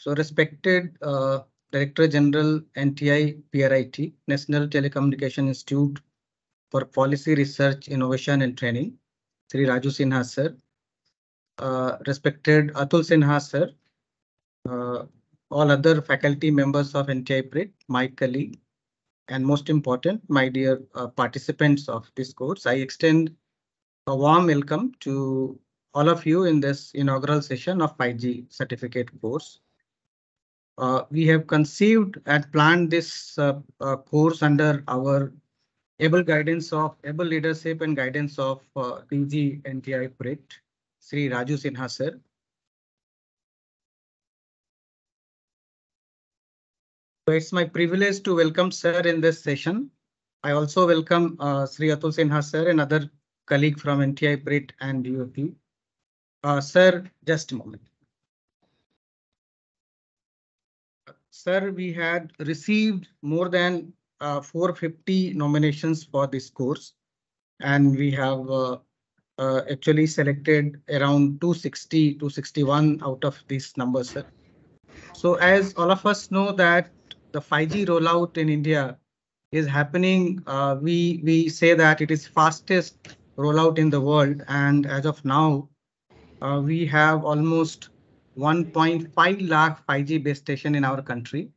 So respected uh, Director General NTI PRIT, National Telecommunication Institute for Policy Research, Innovation and Training, Sri Raju Sinha sir. Uh, respected Atul Sinha sir. Uh, all other faculty members of NTIPRIT, my colleague, and most important, my dear uh, participants of this course, I extend a warm welcome to all of you in this inaugural session of 5G certificate course. Uh, we have conceived and planned this uh, uh, course under our able guidance of able leadership and guidance of uh, DG NTIPRIT, Sri Raju Sinha sir. So it's my privilege to welcome sir in this session. I also welcome uh, Sri Atul Sinha sir and other colleague from NTIPRIT and DOT. Uh, sir, just a moment. Sir, we had received more than uh, 450 nominations for this course, and we have uh, uh, actually selected around 260 to 61 out of these numbers, sir. So as all of us know that the 5G rollout in India is happening, uh, we we say that it is fastest rollout in the world, and as of now, uh, we have almost 1.5 lakh 5G base station in our country,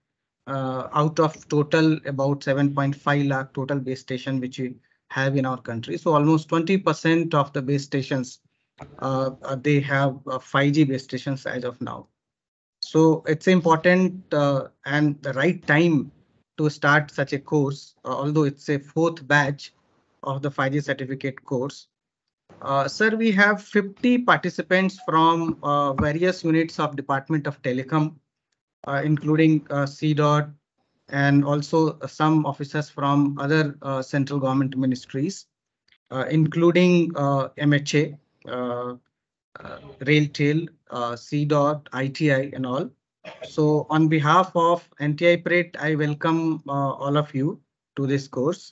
uh, out of total about 7.5 lakh total base station which we have in our country. So almost 20% of the base stations, uh, uh they have 5G uh, base stations as of now. So it's important uh, and the right time to start such a course, although it's a fourth batch of the 5G certificate course. Uh, sir, we have 50 participants from uh, various units of Department of Telecom, uh, including uh, CDOT and also some officers from other uh, central government ministries, uh, including MHA, uh, RailTel, CDOT, ITI and all. So on behalf of NTIPRIT, I welcome all of you to this course.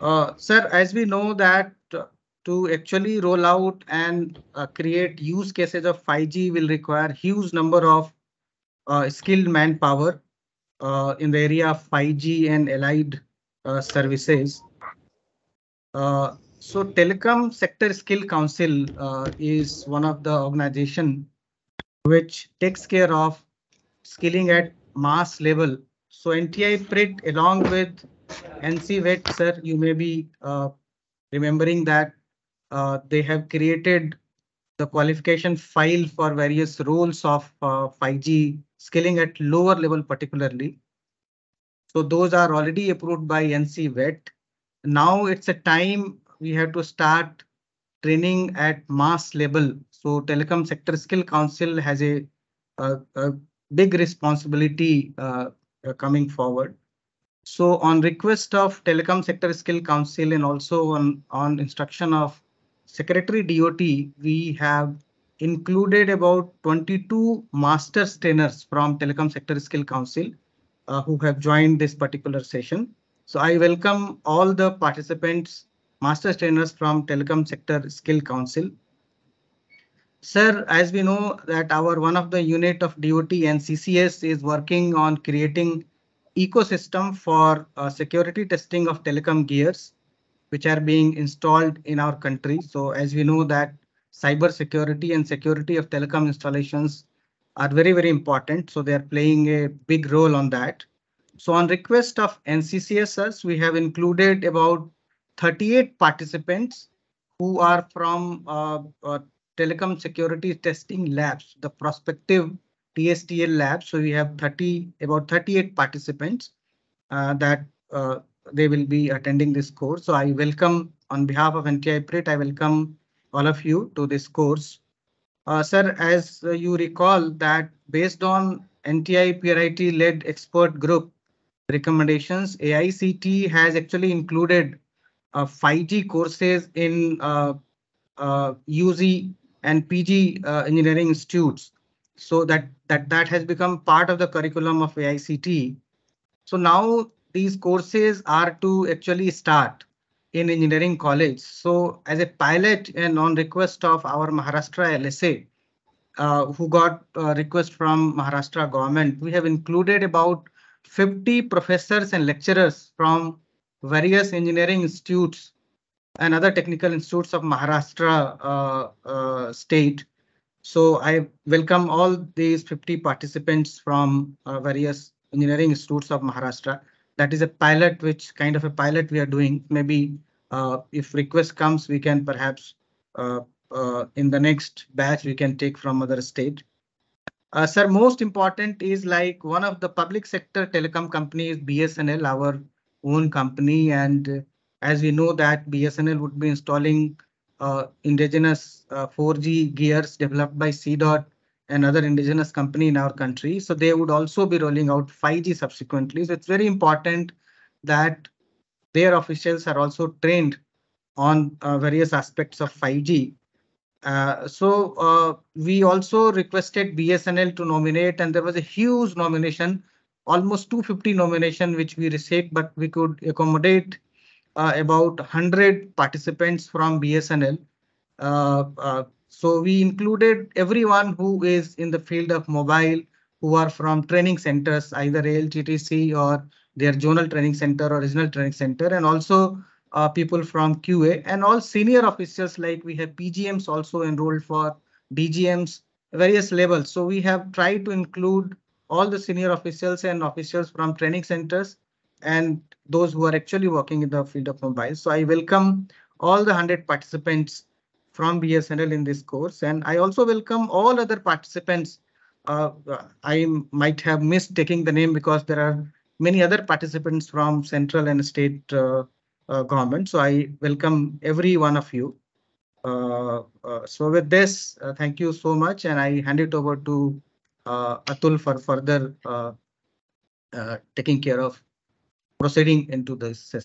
sir, as we know that to actually roll out and uh, create use cases of 5G will require huge number of uh, skilled manpower uh, in the area of 5G and allied uh, services. Uh, so Telecom Sector Skill Council uh, is one of the organization which takes care of skilling at mass level. So NTIPRIT along with NCVET, sir, you may be remembering that uh, they have created the qualification file for various roles of uh, 5G skilling at lower level particularly. So those are already approved by NCVET. Now it's a time we have to start training at mass level. So Telecom Sector Skill Council has a, a, a big responsibility uh, coming forward. So on request of Telecom Sector Skill Council and also on, on instruction of Secretary DOT, we have included about 22 master trainers from Telecom Sector Skill Council uh, who have joined this particular session. So I welcome all the participants, master trainers from Telecom Sector Skill Council. Sir, as we know that our one of the unit of DOT NCCS is working on creating ecosystem for uh, security testing of telecom gears which are being installed in our country. So as we know that cyber security and security of telecom installations are very, very important. So they are playing a big role on that. So on request of NCCSS, we have included about 38 participants who are from uh, uh, telecom security testing labs, the prospective TSTL labs. So we have 30 about 38 participants uh, that uh, they will be attending this course. So I welcome on behalf of NTIPRIT, I welcome all of you to this course. Uh, sir, as uh, you recall that based on NTIPRIT led expert group recommendations, AICT has actually included uh, 5G courses in UG uh, and PG uh, engineering institutes. So that, that, that has become part of the curriculum of AICT. So now these courses are to actually start in engineering college. So as a pilot and on request of our Maharashtra LSA, uh, who got a request from Maharashtra government, we have included about 50 professors and lecturers from various engineering institutes and other technical institutes of Maharashtra uh, uh, state. So I welcome all these 50 participants from uh, various engineering institutes of Maharashtra. That is a pilot, which kind of a pilot we are doing. Maybe uh, if request comes, we can perhaps uh, uh, in the next batch we can take from other state. Uh, sir, most important is like one of the public sector telecom companies, BSNL, our own company. And uh, as we know that BSNL would be installing uh, indigenous uh, 4G gears developed by CDOT and other indigenous company in our country. So they would also be rolling out 5G subsequently. So it's very important that their officials are also trained on uh, various aspects of 5G. Uh, so uh, we also requested BSNL to nominate and there was a huge nomination, almost 250 nomination which we received, but we could accommodate uh, about 100 participants from BSNL. So we included everyone who is in the field of mobile, who are from training centers, either ALTTC or their zonal training center or regional training center, and also uh, people from QA and all senior officials like we have PGMs also enrolled for DGMs, various levels. So we have tried to include all the senior officials and officials from training centers and those who are actually working in the field of mobile. So I welcome all the 100 participants from BSNL in this course. And I also welcome all other participants. Uh, I might have missed taking the name because there are many other participants from central and state uh, uh, government. So I welcome every one of you. Uh, uh, so with this, uh, thank you so much. And I hand it over to Atul for further taking care of proceeding into this session.